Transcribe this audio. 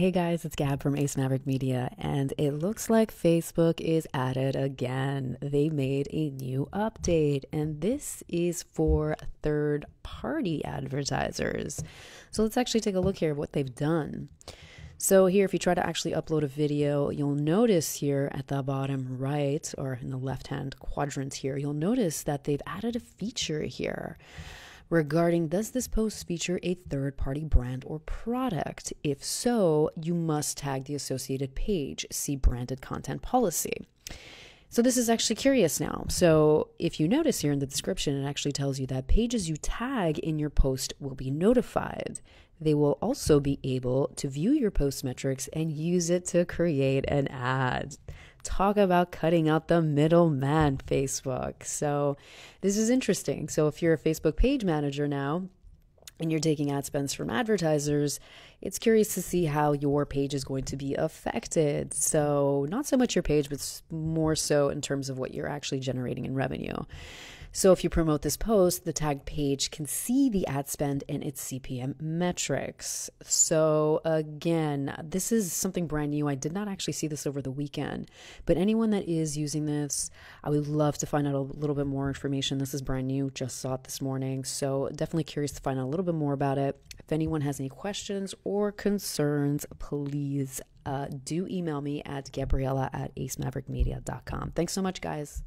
Hey guys, it's Gab from Ace Maverick Media, and it looks like Facebook is at it again. They made a new update, and this is for third party advertisers. So let's actually take a look here at what they've done. So, here, if you try to actually upload a video, you'll notice here at the bottom right or in the left hand quadrant here, you'll notice that they've added a feature here regarding does this post feature a third party brand or product? If so, you must tag the associated page. See branded content policy. So this is actually curious now. So if you notice here in the description, it actually tells you that pages you tag in your post will be notified. They will also be able to view your post metrics and use it to create an ad. Talk about cutting out the middleman, Facebook. So, this is interesting. So, if you're a Facebook page manager now, and you're taking ad spends from advertisers, it's curious to see how your page is going to be affected. So, not so much your page, but more so in terms of what you're actually generating in revenue. So if you promote this post, the tagged page can see the ad spend and its CPM metrics. So again, this is something brand new. I did not actually see this over the weekend, but anyone that is using this, I would love to find out a little bit more information. This is brand new, just saw it this morning. So definitely curious to find out a little bit more about it. If anyone has any questions or concerns, please uh, do email me at gabriella at acemaverickmedia.com. Thanks so much, guys.